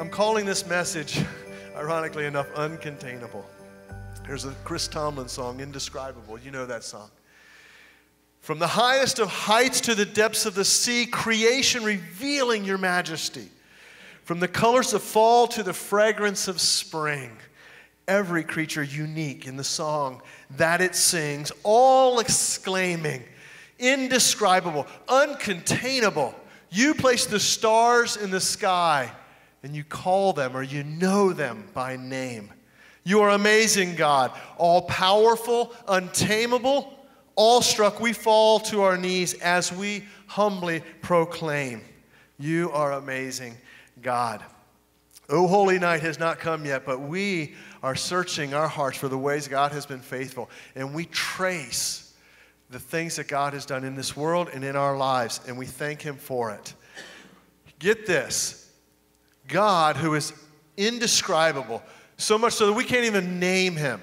I'm calling this message, ironically enough, uncontainable. There's a Chris Tomlin song, Indescribable. You know that song. From the highest of heights to the depths of the sea, creation revealing your majesty. From the colors of fall to the fragrance of spring, every creature unique in the song that it sings, all exclaiming, indescribable, uncontainable. You place the stars in the sky and you call them or you know them by name. You are amazing, God, all powerful, untamable, awestruck. We fall to our knees as we humbly proclaim, You are amazing, God. Oh, holy night has not come yet, but we are searching our hearts for the ways God has been faithful, and we trace the things that God has done in this world and in our lives, and we thank Him for it. Get this God, who is indescribable, so much so that we can't even name Him.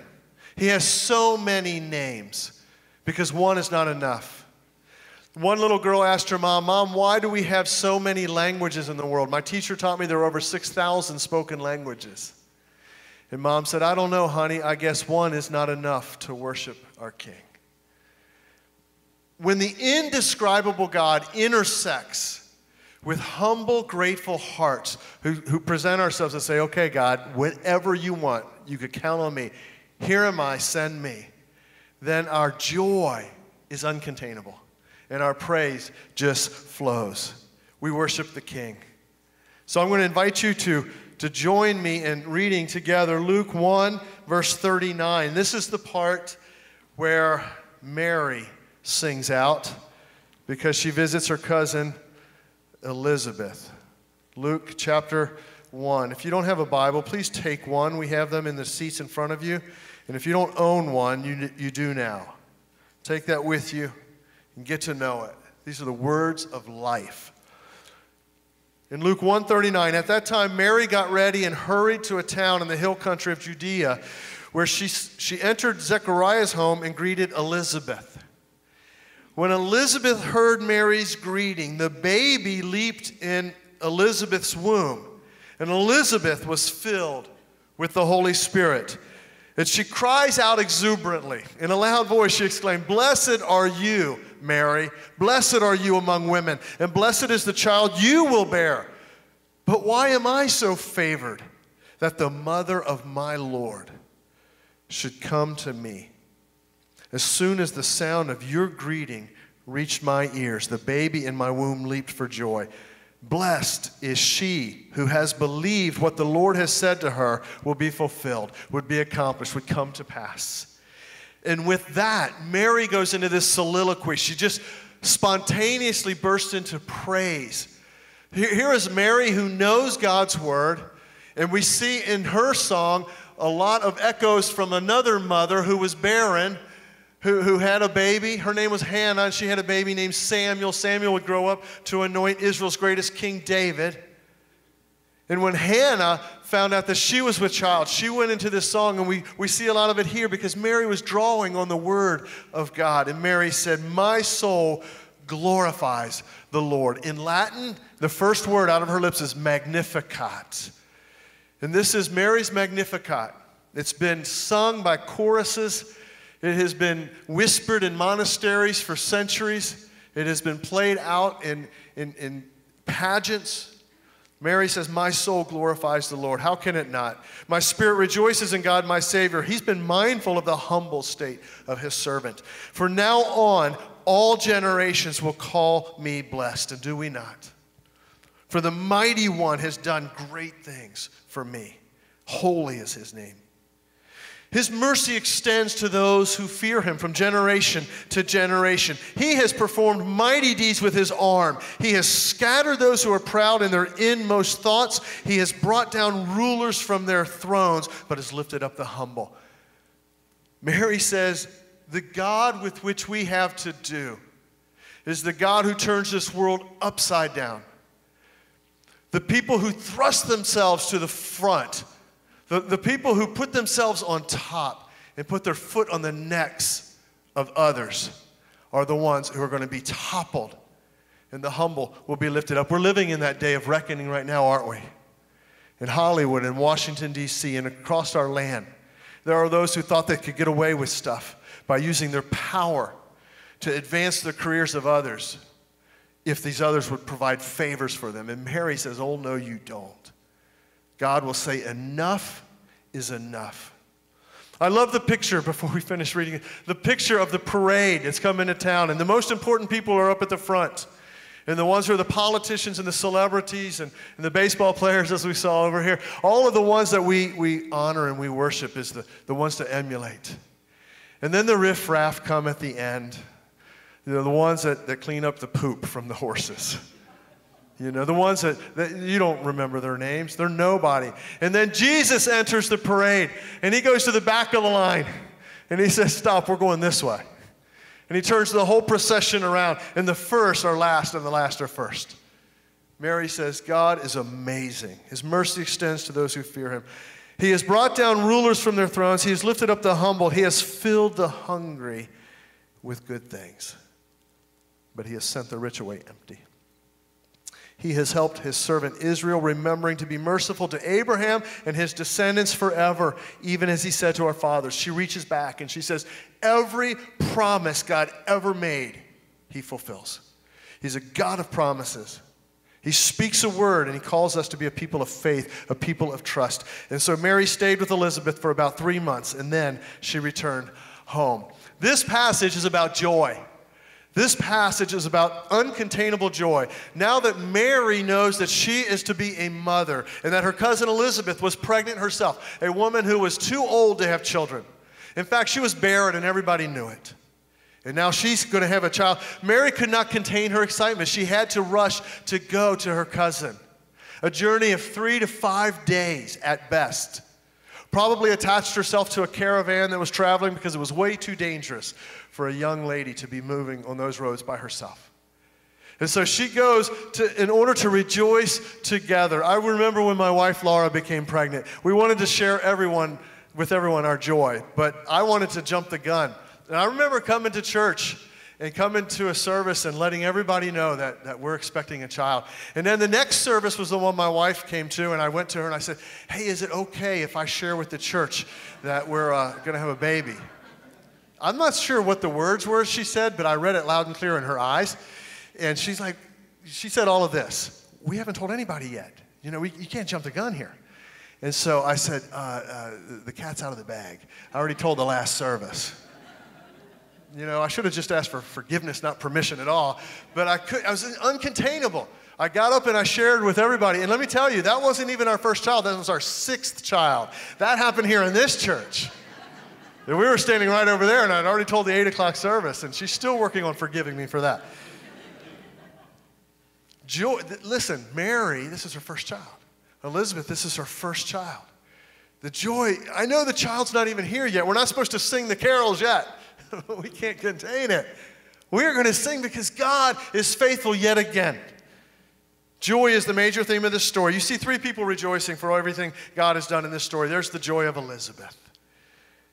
He has so many names because one is not enough. One little girl asked her mom, Mom, why do we have so many languages in the world? My teacher taught me there are over 6,000 spoken languages. And mom said, I don't know, honey. I guess one is not enough to worship our King. When the indescribable God intersects with humble, grateful hearts who, who present ourselves and say, Okay, God, whatever you want, you could count on me. Here am I, send me. Then our joy is uncontainable and our praise just flows. We worship the King. So I'm going to invite you to, to join me in reading together Luke 1, verse 39. This is the part where Mary sings out because she visits her cousin Elizabeth. Luke chapter 1. If you don't have a Bible, please take one. We have them in the seats in front of you. And if you don't own one, you, you do now. Take that with you and get to know it. These are the words of life. In Luke 139, at that time Mary got ready and hurried to a town in the hill country of Judea where she, she entered Zechariah's home and greeted Elizabeth. When Elizabeth heard Mary's greeting, the baby leaped in Elizabeth's womb, and Elizabeth was filled with the Holy Spirit. And she cries out exuberantly. In a loud voice, she exclaimed, Blessed are you, Mary. Blessed are you among women, and blessed is the child you will bear. But why am I so favored that the mother of my Lord should come to me? As soon as the sound of your greeting reached my ears, the baby in my womb leaped for joy. Blessed is she who has believed what the Lord has said to her will be fulfilled, would be accomplished, would come to pass. And with that, Mary goes into this soliloquy. She just spontaneously bursts into praise. Here is Mary who knows God's word, and we see in her song a lot of echoes from another mother who was barren, who, who had a baby. Her name was Hannah, and she had a baby named Samuel. Samuel would grow up to anoint Israel's greatest king, David. And when Hannah found out that she was with child, she went into this song, and we, we see a lot of it here because Mary was drawing on the word of God. And Mary said, My soul glorifies the Lord. In Latin, the first word out of her lips is magnificat. And this is Mary's Magnificat. It's been sung by choruses, it has been whispered in monasteries for centuries, it has been played out in, in, in pageants Mary says, My soul glorifies the Lord. How can it not? My spirit rejoices in God, my Savior. He's been mindful of the humble state of his servant. For now on, all generations will call me blessed, and do we not? For the mighty one has done great things for me. Holy is his name. His mercy extends to those who fear him from generation to generation. He has performed mighty deeds with his arm. He has scattered those who are proud in their inmost thoughts. He has brought down rulers from their thrones, but has lifted up the humble. Mary says, The God with which we have to do is the God who turns this world upside down. The people who thrust themselves to the front the, the people who put themselves on top and put their foot on the necks of others are the ones who are going to be toppled, and the humble will be lifted up. We're living in that day of reckoning right now, aren't we? in Hollywood in Washington, D.C., and across our land. There are those who thought they could get away with stuff by using their power to advance the careers of others if these others would provide favors for them. And Mary says, Oh, no, you don't. God will say, Enough is enough. I love the picture before we finish reading it the picture of the parade that's come into town, and the most important people are up at the front. And the ones who are the politicians and the celebrities and, and the baseball players, as we saw over here, all of the ones that we, we honor and we worship is the, the ones to emulate. And then the riffraff come at the end. Know, the ones that, that clean up the poop from the horses. You know, the ones that, that, you don't remember their names, they're nobody. And then Jesus enters the parade and he goes to the back of the line and he says, Stop, we're going this way. And he turns the whole procession around, and the first are last, and the last are first. Mary says, God is amazing. His mercy extends to those who fear him. He has brought down rulers from their thrones, he has lifted up the humble, he has filled the hungry with good things, but he has sent the rich away empty. He has helped his servant Israel, remembering to be merciful to Abraham and his descendants forever, even as he said to our fathers. She reaches back and she says, Every promise God ever made, he fulfills. He's a God of promises. He speaks a word and he calls us to be a people of faith, a people of trust. And so Mary stayed with Elizabeth for about three months and then she returned home. This passage is about joy. This passage is about uncontainable joy. Now that Mary knows that she is to be a mother and that her cousin Elizabeth was pregnant herself, a woman who was too old to have children. In fact, she was barren and everybody knew it. And now she's going to have a child. Mary could not contain her excitement. She had to rush to go to her cousin. A journey of three to five days at best. Probably attached herself to a caravan that was traveling because it was way too dangerous for a young lady to be moving on those roads by herself. And so she goes to, in order to rejoice together. I remember when my wife Laura became pregnant. We wanted to share everyone with everyone our joy, but I wanted to jump the gun. And I remember coming to church and coming to a service and letting everybody know that, that we're expecting a child. And then the next service was the one my wife came to, and I went to her and I said, Hey, is it okay if I share with the church that we're uh, going to have a baby? I'm not sure what the words were she said, but I read it loud and clear in her eyes. And she's like, she said all of this. We haven't told anybody yet. You know, we, you can't jump the gun here. And so I said, uh, uh, the cat's out of the bag. I already told the last service. You know, I should have just asked for forgiveness, not permission at all. But I could, I was uncontainable. I got up and I shared with everybody. And let me tell you, that wasn't even our first child, that was our sixth child. That happened here in this church. We were standing right over there, and I'd already told the 8 o'clock service, and she's still working on forgiving me for that. Joy, listen, Mary, this is her first child. Elizabeth, this is her first child. The joy, I know the child's not even here yet. We're not supposed to sing the carols yet. we can't contain it. We're going to sing because God is faithful yet again. Joy is the major theme of this story. You see three people rejoicing for everything God has done in this story. There's the joy of Elizabeth.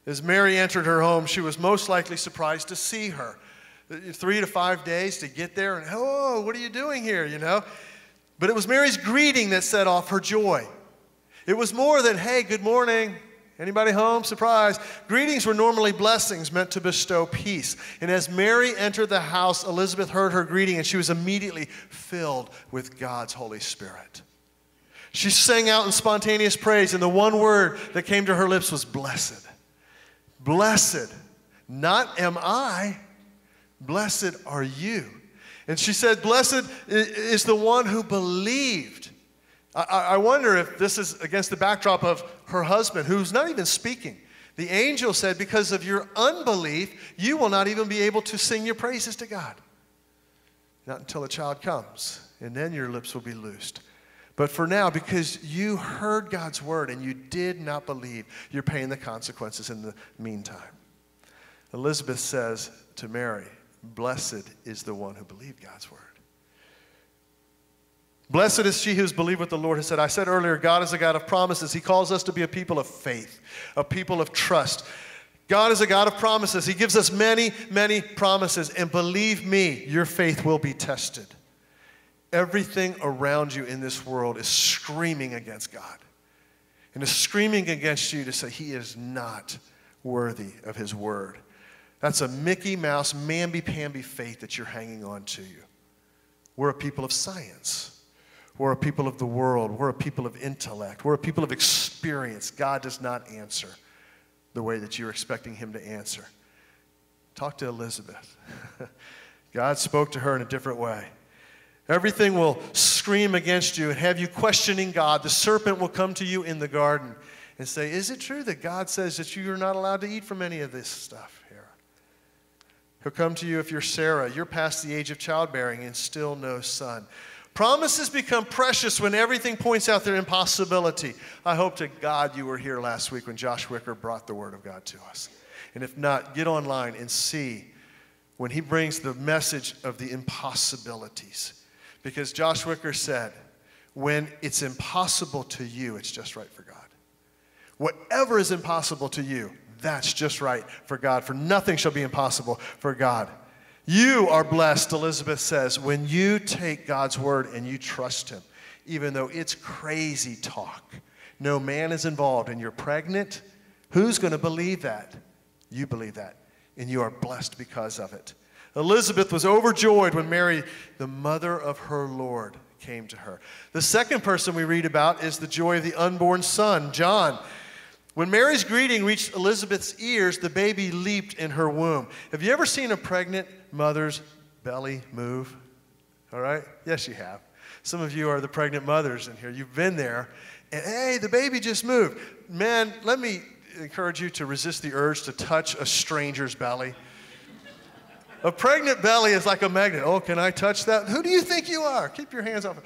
As Mary entered her home, she was most likely surprised to see her. Three to five days to get there, and oh, what are you doing here, you know? But it was Mary's greeting that set off her joy. It was more than, hey, good morning. Anybody home? Surprise. Greetings were normally blessings meant to bestow peace. And as Mary entered the house, Elizabeth heard her greeting and she was immediately filled with God's Holy Spirit. She sang out in spontaneous praise, and the one word that came to her lips was blessed. Blessed, not am I, blessed are you. And she said, Blessed is the one who believed. I, I wonder if this is against the backdrop of her husband, who's not even speaking. The angel said, Because of your unbelief, you will not even be able to sing your praises to God. Not until the child comes, and then your lips will be loosed. But for now, because you heard God's word and you did not believe, you're paying the consequences in the meantime. Elizabeth says to Mary, Blessed is the one who believed God's word. Blessed is she who's believed what the Lord has said. I said earlier, God is a God of promises. He calls us to be a people of faith, a people of trust. God is a God of promises. He gives us many, many promises. And believe me, your faith will be tested. Everything around you in this world is screaming against God. and is screaming against you to say he is not worthy of his word. That's a Mickey Mouse, mamby-pamby faith that you're hanging on to you. We're a people of science. We're a people of the world. We're a people of intellect. We're a people of experience. God does not answer the way that you're expecting him to answer. Talk to Elizabeth. God spoke to her in a different way. Everything will scream against you and have you questioning God. The serpent will come to you in the garden and say, Is it true that God says that you are not allowed to eat from any of this stuff here? He'll come to you if you're Sarah. You're past the age of childbearing and still no son. Promises become precious when everything points out their impossibility. I hope to God you were here last week when Josh Wicker brought the Word of God to us. And if not, get online and see when he brings the message of the impossibilities. Because Josh Wicker said, when it's impossible to you, it's just right for God. Whatever is impossible to you, that's just right for God. For nothing shall be impossible for God. You are blessed, Elizabeth says, when you take God's word and you trust Him, even though it's crazy talk. No man is involved and you're pregnant. Who's going to believe that? You believe that, and you are blessed because of it. Elizabeth was overjoyed when Mary, the mother of her Lord, came to her. The second person we read about is the joy of the unborn son, John. When Mary's greeting reached Elizabeth's ears, the baby leaped in her womb. Have you ever seen a pregnant mother's belly move? All right? Yes, you have. Some of you are the pregnant mothers in here. You've been there, and hey, the baby just moved. Man, let me encourage you to resist the urge to touch a stranger's belly. A pregnant belly is like a magnet. Oh, can I touch that? Who do you think you are? Keep your hands off.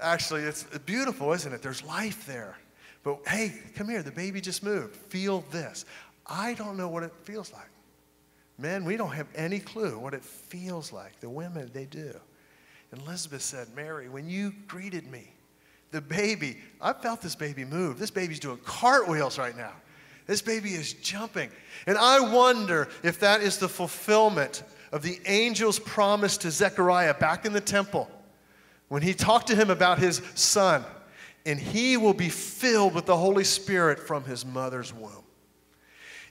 Actually, it's beautiful, isn't it? There's life there. But hey, come here. The baby just moved. Feel this. I don't know what it feels like. Men, we don't have any clue what it feels like. The women, they do. And Elizabeth said, Mary, when you greeted me, the baby, I felt this baby move. This baby's doing cartwheels right now. This baby is jumping. And I wonder if that is the fulfillment of the angel's promise to Zechariah back in the temple when he talked to him about his son. And he will be filled with the Holy Spirit from his mother's womb.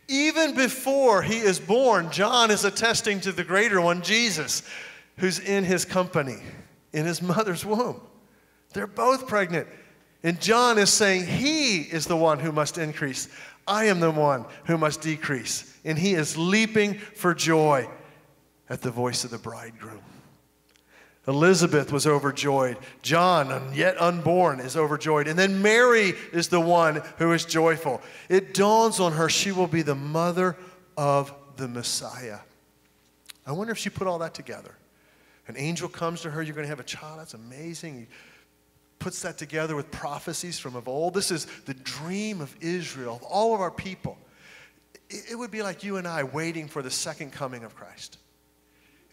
Even before he is born, John is attesting to the greater one, Jesus, who's in his company, in his mother's womb. They're both pregnant. And John is saying he is the one who must increase. I am the one who must decrease. And he is leaping for joy at the voice of the bridegroom. Elizabeth was overjoyed. John, yet unborn, is overjoyed. And then Mary is the one who is joyful. It dawns on her she will be the mother of the Messiah. I wonder if she put all that together. An angel comes to her, you're going to have a child. That's amazing. He puts that together with prophecies from of old. This is the dream of Israel, of all of our people. It would be like you and I waiting for the second coming of Christ.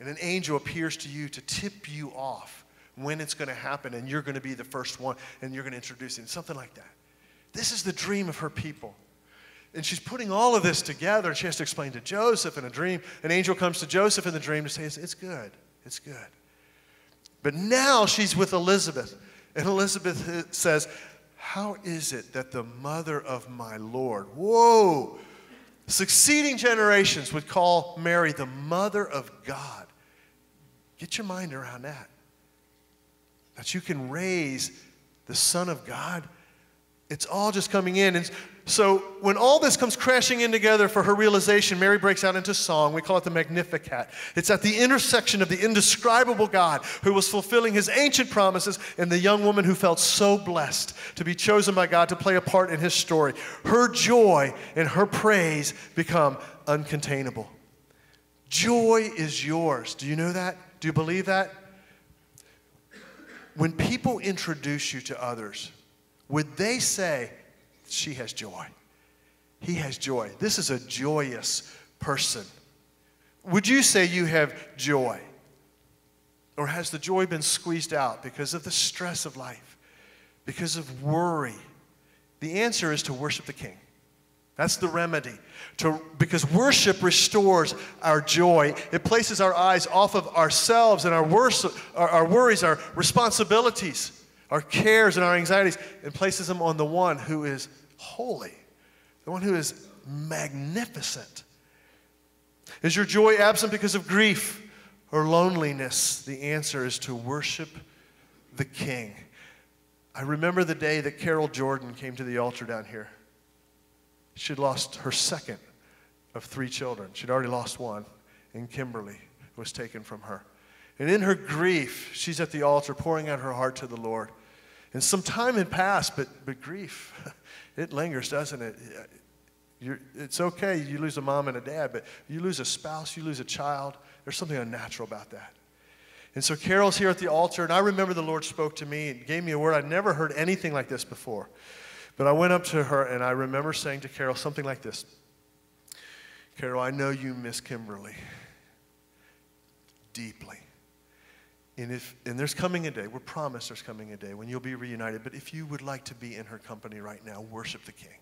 And an angel appears to you to tip you off when it's going to happen, and you're going to be the first one, and you're going to introduce him. Something like that. This is the dream of her people. And she's putting all of this together, and she has to explain to Joseph in a dream. An angel comes to Joseph in the dream to say, It's good. It's good. But now she's with Elizabeth. And Elizabeth uh, says, How is it that the mother of my Lord, whoa, succeeding generations would call Mary the mother of God? Get your mind around that. That you can raise the Son of God. It's all just coming in. And so when all this comes crashing in together for her realization, Mary breaks out into song. We call it the Magnificat. It's at the intersection of the indescribable God who was fulfilling his ancient promises and the young woman who felt so blessed to be chosen by God to play a part in his story. Her joy and her praise become uncontainable. Joy is yours. Do you know that? Do you believe that? When people introduce you to others, would they say, she has joy. He has joy. This is a joyous person. Would you say you have joy? Or has the joy been squeezed out because of the stress of life, because of worry? The answer is to worship the King. That's the remedy. To, because worship restores our joy. It places our eyes off of ourselves and our, worst, our, our worries, our responsibilities, our cares, and our anxieties, and places them on the one who is holy, the one who is magnificent. Is your joy absent because of grief or loneliness? The answer is to worship the King. I remember the day that Carol Jordan came to the altar down here. She'd lost her second of three children. She'd already lost one, and Kimberly was taken from her. And in her grief, she's at the altar pouring out her heart to the Lord. And some time had passed, but, but grief, it lingers, doesn't it? You're, it's okay, you lose a mom and a dad, but you lose a spouse, you lose a child. There's something unnatural about that. And so Carol's here at the altar, and I remember the Lord spoke to me and gave me a word. I'd never heard anything like this before. But I went up to her, and I remember saying to Carol something like this Carol, I know you miss Kimberly deeply. And, if, and there's coming a day, we're promised there's coming a day when you'll be reunited. But if you would like to be in her company right now, worship the King.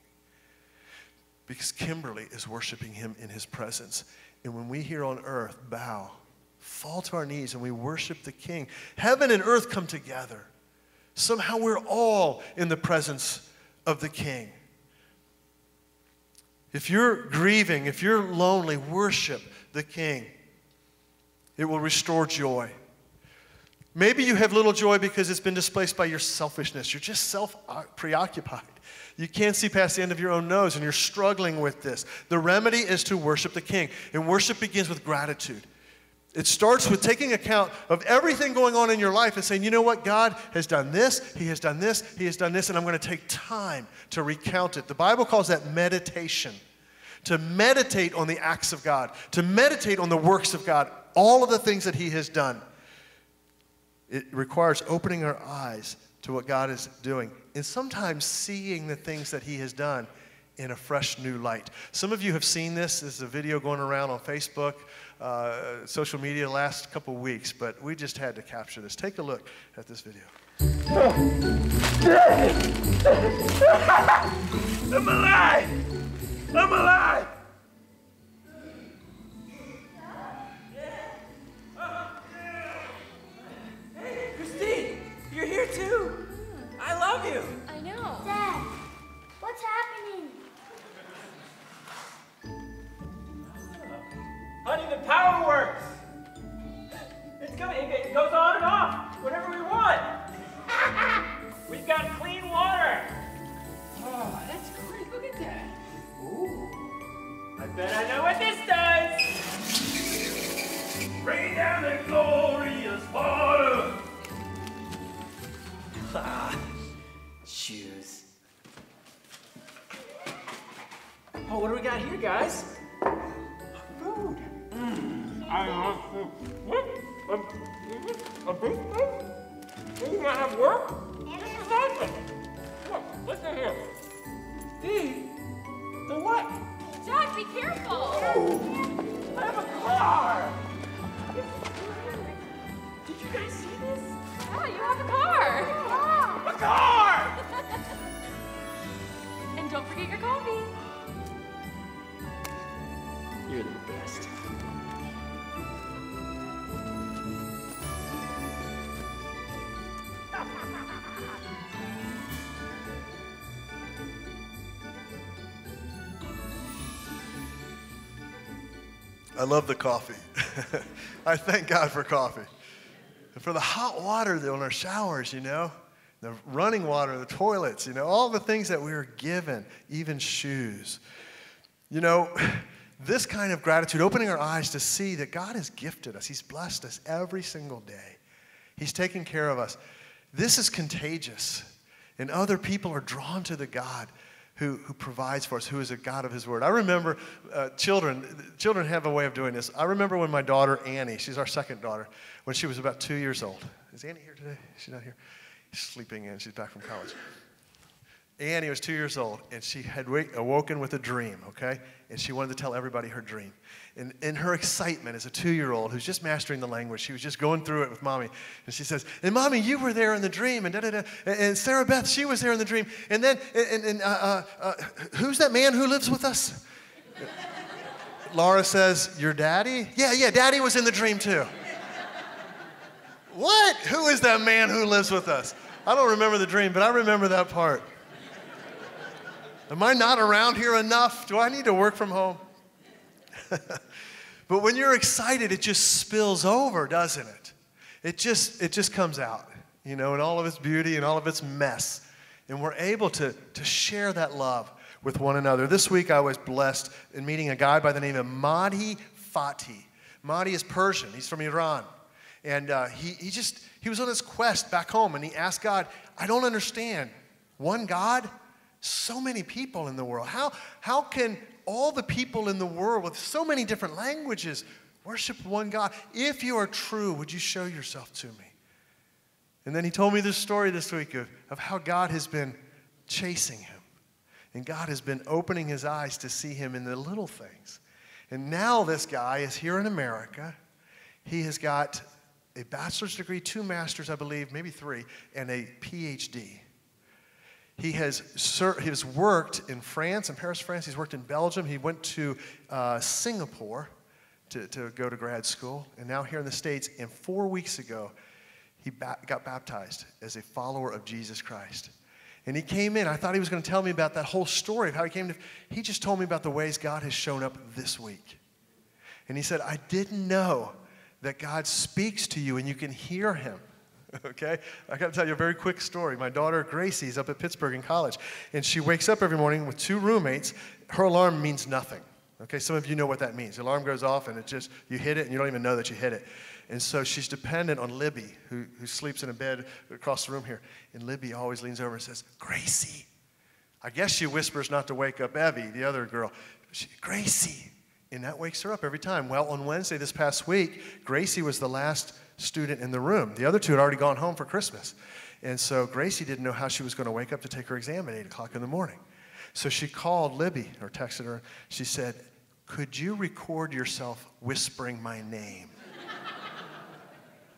Because Kimberly is worshiping him in his presence. And when we here on earth bow, fall to our knees, and we worship the King, heaven and earth come together. Somehow we're all in the presence of the King. If you're grieving, if you're lonely, worship the King. It will restore joy. Maybe you have little joy because it's been displaced by your selfishness. You're just self preoccupied. You can't see past the end of your own nose and you're struggling with this. The remedy is to worship the King. And worship begins with gratitude. It starts with taking account of everything going on in your life and saying, you know what, God has done this, He has done this, He has done this, and I'm going to take time to recount it. The Bible calls that meditation. To meditate on the acts of God, to meditate on the works of God, all of the things that He has done. It requires opening our eyes to what God is doing and sometimes seeing the things that He has done in a fresh new light. Some of you have seen this. There's a video going around on Facebook, uh, social media last couple weeks, but we just had to capture this. Take a look at this video. I'm alive! I love the coffee. I thank God for coffee. And for the hot water on our showers, you know, the running water, the toilets, you know, all the things that we were given, even shoes. You know, this kind of gratitude, opening our eyes to see that God has gifted us, He's blessed us every single day, He's taken care of us. This is contagious, and other people are drawn to the God who, who provides for us, who is a God of His Word. I remember uh, children, children have a way of doing this. I remember when my daughter, Annie, she's our second daughter, when she was about two years old. Is Annie here today? She's not here. She's sleeping in. She's back from college. Annie was two years old, and she had awoken with a dream, okay? And she wanted to tell everybody her dream. And in her excitement as a two year old who's just mastering the language, she was just going through it with mommy. And she says, And mommy, you were there in the dream. And da da da. And Sarah Beth, she was there in the dream. And then, and, and uh, uh, uh, who's that man who lives with us? Laura says, Your daddy? Yeah, yeah, daddy was in the dream too. what? Who is that man who lives with us? I don't remember the dream, but I remember that part. Am I not around here enough? Do I need to work from home? but when you're excited, it just spills over, doesn't it? It just, it just comes out, you know, in all of its beauty and all of its mess. And we're able to, to share that love with one another. This week I was blessed in meeting a guy by the name of Mahdi Fatih. Mahdi is Persian, he's from Iran. And uh, he, he just, he was on this quest back home and he asked God, I don't understand. One God? So many people in the world. How, how can all the people in the world with so many different languages worship one God? If you are true, would you show yourself to me? And then he told me this story this week of, of how God has been chasing him. And God has been opening his eyes to see him in the little things. And now this guy is here in America. He has got a bachelor's degree, two masters, I believe, maybe three, and a PhD. He has, ser- he has worked in France, in Paris, France. He's worked in Belgium. He went to uh, Singapore to, to go to grad school. And now here in the States, and four weeks ago, he ba- got baptized as a follower of Jesus Christ. And he came in. I thought he was going to tell me about that whole story of how he came to. He just told me about the ways God has shown up this week. And he said, I didn't know that God speaks to you and you can hear him. Okay? I got to tell you a very quick story. My daughter Gracie is up at Pittsburgh in college, and she wakes up every morning with two roommates. Her alarm means nothing. Okay, some of you know what that means. The alarm goes off, and it just, you hit it, and you don't even know that you hit it. And so she's dependent on Libby, who, who sleeps in a bed across the room here. And Libby always leans over and says, Gracie. I guess she whispers not to wake up Evie, the other girl. She, Gracie. And that wakes her up every time. Well, on Wednesday this past week, Gracie was the last student in the room. The other two had already gone home for Christmas. And so Gracie didn't know how she was going to wake up to take her exam at 8 o'clock in the morning. So she called Libby or texted her. She said, Could you record yourself whispering my name?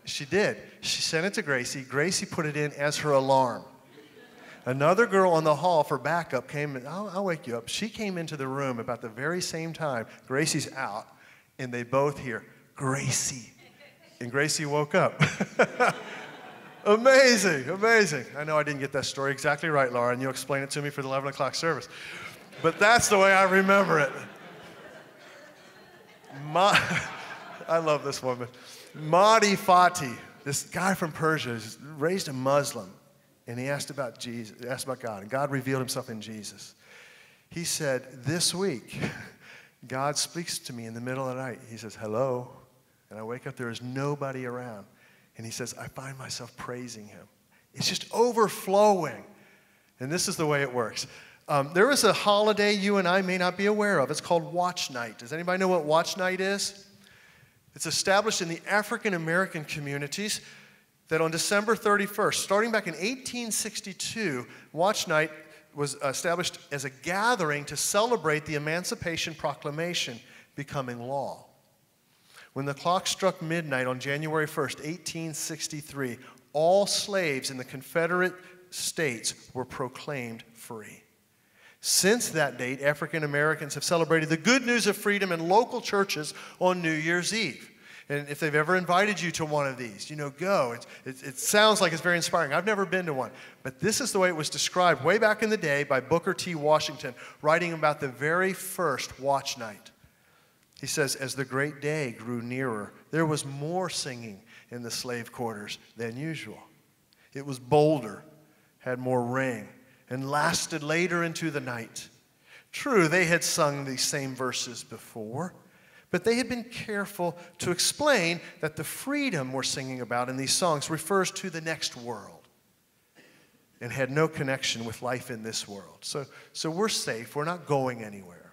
she did. She sent it to Gracie. Gracie put it in as her alarm. Another girl on the hall for backup came, I'll, I'll, wake you up. She came into the room about the very same time. Gracie's out, and they both hear, Gracie. And Gracie woke up. amazing, amazing. I know I didn't get that story exactly right, Laura, and you'll explain it to me for the 11 o'clock service. But that's the way I remember it. Ma- I love this woman. Mahdi Fatih, this guy from Persia, is raised a Muslim, and he asked about Jesus, asked about God, and God revealed himself in Jesus. He said, This week, God speaks to me in the middle of the night. He says, Hello. And I wake up, there is nobody around. And he says, I find myself praising him. It's just overflowing. And this is the way it works. Um, there is a holiday you and I may not be aware of. It's called Watch Night. Does anybody know what Watch Night is? It's established in the African American communities that on December 31st, starting back in 1862, Watch Night was established as a gathering to celebrate the Emancipation Proclamation becoming law. When the clock struck midnight on January 1st, 1863, all slaves in the Confederate States were proclaimed free. Since that date, African Americans have celebrated the good news of freedom in local churches on New Year's Eve. And if they've ever invited you to one of these, you know, go. It, it, it, sounds like it's very inspiring. I've never been to one. But this is the way it was described way back in the day by Booker T. Washington, writing about the very first watch night. He says, As the great day grew nearer, there was more singing in the slave quarters than usual. It was bolder, had more ring, and lasted later into the night. True, they had sung these same verses before, but they had been careful to explain that the freedom we're singing about in these songs refers to the next world and had no connection with life in this world. So, so we're safe, we're not going anywhere.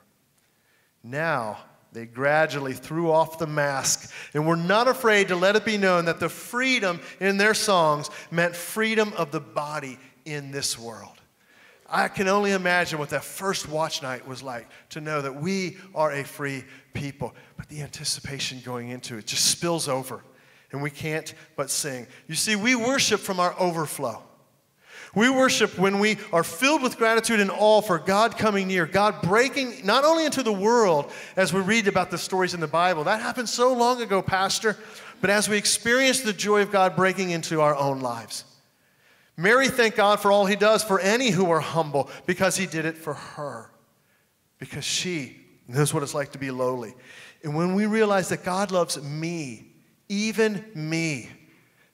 Now, they gradually threw off the mask and were not afraid to let it be known that the freedom in their songs meant freedom of the body in this world. I can only imagine what that first watch night was like to know that we are a free people. But the anticipation going into it just spills over, and we can't but sing. You see, we worship from our overflow. We worship when we are filled with gratitude and awe for God coming near, God breaking not only into the world as we read about the stories in the Bible, that happened so long ago, Pastor, but as we experience the joy of God breaking into our own lives. Mary thanked God for all he does for any who are humble because he did it for her. Because she knows what it's like to be lowly. And when we realize that God loves me, even me,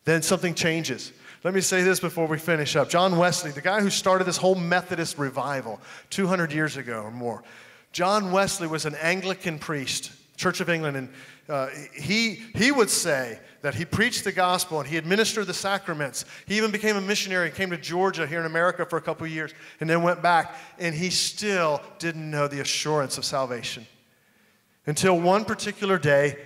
then something changes. Let me say this before we finish up. John Wesley, the guy who started this whole Methodist revival 200 years ago or more, John Wesley was an Anglican priest, Church of England, and uh, he, he would say that he preached the gospel and he administered the sacraments. He even became a missionary and came to Georgia here in America for a couple years and then went back, and he still didn't know the assurance of salvation. Until one particular day,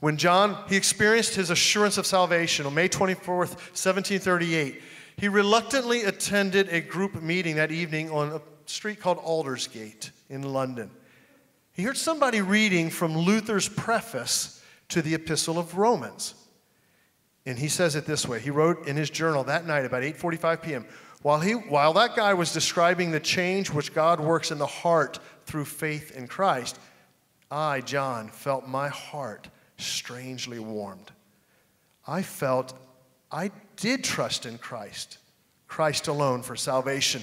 when John, he experienced his assurance of salvation on May 24th, 1738, he reluctantly attended a group meeting that evening on a street called Aldersgate in London. He heard somebody reading from Luther's preface to the Epistle of Romans. And he says it this way. He wrote in his journal that night about 8:45 p.m. While, he, while that guy was describing the change which God works in the heart through faith in Christ, I, John, felt my heart strangely warmed. I felt I did trust in Christ, Christ alone for salvation.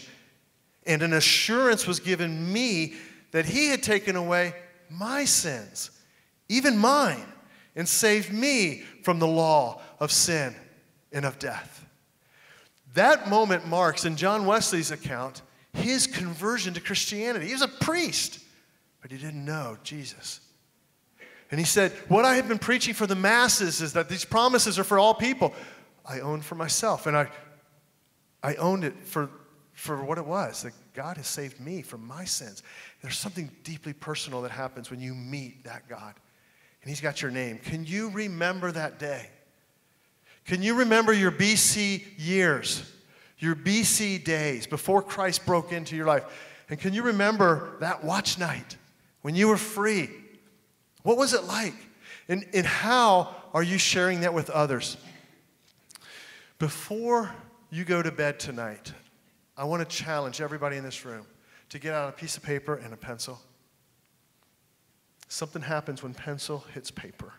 And an assurance was given me that He had taken away my sins, even mine, and saved me from the law of sin and of death. That moment marks, in John Wesley's account, his conversion to Christianity. He was a priest, but he didn't know Jesus. And he said, What I have been preaching for the masses is that these promises are for all people. I owned for myself, and I, I owned it for, for what it was that God has saved me from my sins. There's something deeply personal that happens when you meet that God, and He's got your name. Can you remember that day? Can you remember your BC years, your BC days before Christ broke into your life? And can you remember that watch night when you were free? What was it like? And, and how are you sharing that with others? Before you go to bed tonight, I want to challenge everybody in this room to get out a piece of paper and a pencil. Something happens when pencil hits paper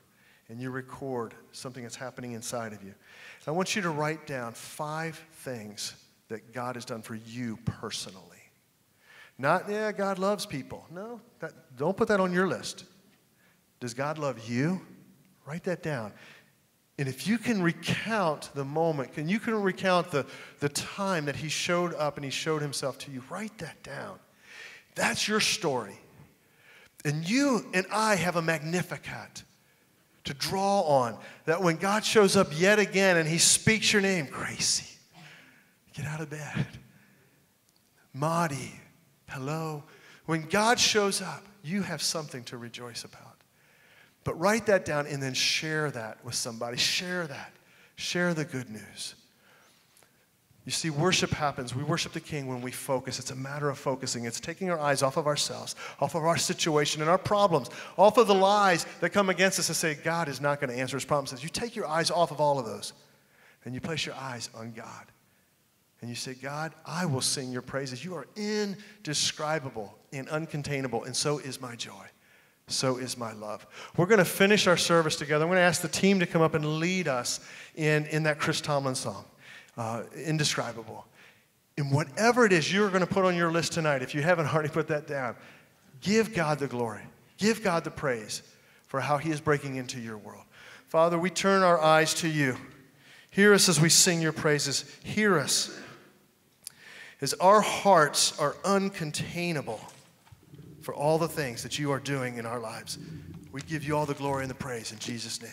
and you record something that's happening inside of you. And I want you to write down five things that God has done for you personally. Not, yeah, God loves people. No, that, don't put that on your list. Does God love you? Write that down. And if you can recount the moment, and you can recount the, the time that he showed up and he showed himself to you, write that down. That's your story. And you and I have a magnificat to draw on that when God shows up yet again and he speaks your name, Gracie, get out of bed. Mahdi, hello. When God shows up, you have something to rejoice about. But write that down and then share that with somebody. Share that. Share the good news. You see, worship happens. We worship the King when we focus. It's a matter of focusing. It's taking our eyes off of ourselves, off of our situation and our problems, off of the lies that come against us and say, God is not going to answer his promises. You take your eyes off of all of those and you place your eyes on God. And you say, God, I will sing your praises. You are indescribable and uncontainable, and so is my joy so is my love. We're going to finish our service together. I'm going to ask the team to come up and lead us in, in that Chris Tomlin song, uh, Indescribable. And whatever it is you're going to put on your list tonight, if you haven't already put that down, give God the glory. Give God the praise for how He is breaking into your world. Father, we turn our eyes to you. Hear us as we sing your praises. Hear us as our hearts are uncontainable for all the things that you are doing in our lives. We give you all the glory and the praise in Jesus' name.